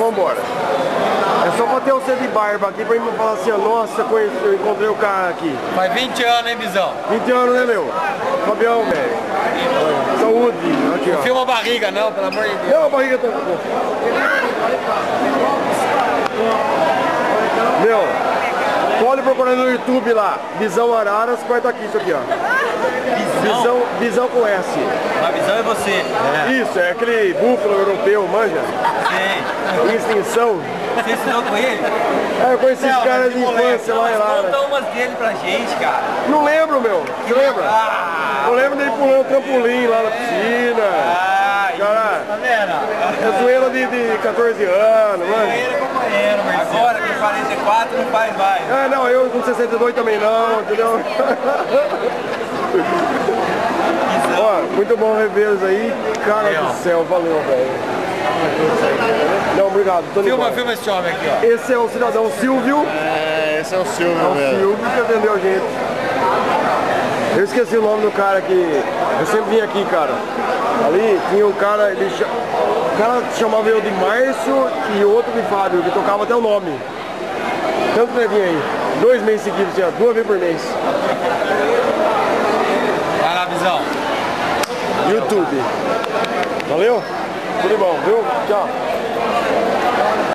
vambora. É só pra ter você de barba aqui pra mim falar assim, ó, nossa, conheci, eu encontrei o cara aqui. Faz 20 anos, hein, Bizão? 20 anos, né, meu? Fabião, velho. Saúde. Aqui, ó. Filma a barriga, não, pelo amor de Deus. Não, a barriga tá... Pode procurar no YouTube lá, Visão Araras, vai estar aqui isso aqui, ó. Visão, visão com S. A visão é você. Isso, é aquele búfalo europeu, manja? Sim. Em extinção. Você ensinou com ele? É, eu conheci esses caras de infância lá e lá. Conta umas dele pra gente, cara. Não lembro, meu. Você lembra? Ah, Eu lembro dele pulando trampolim lá na piscina. ah, Cara, tá vendo? É zoeira de, de 14 anos, mano. Companheiro, companheiro, Marcelo. Agora com 44 não faz mais. Ah, não, eu com 62 também não, entendeu? Ó, muito bom revê-los aí. Cara do céu, valeu, velho. Não, obrigado. Tô Filma, embora. filma esse homem aqui, ó. Esse é o cidadão Silvio. É, esse é o É Silvio, o velho. Silvio que atendeu a gente. Eu esqueci o nome do cara que. Eu sempre vim aqui, cara. Ali tinha um cara, ele o cara chamava eu de Márcio e outro de Fábio, que tocava até o nome. Tanto que vinha aí. Dois meses seguidos, tinha duas vezes por mês. Vai lá, Bizão. YouTube. Valeu? Tudo bom, viu? Tchau.